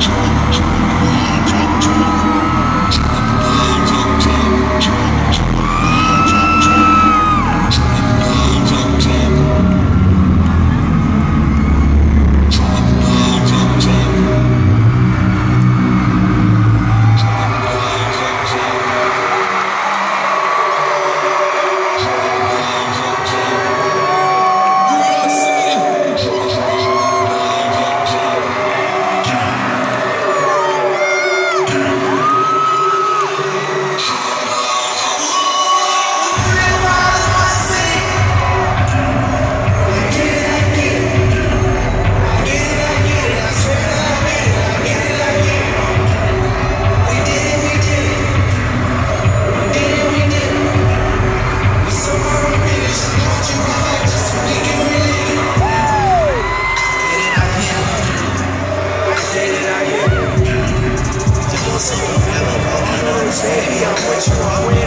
Thank you. I'm what you are.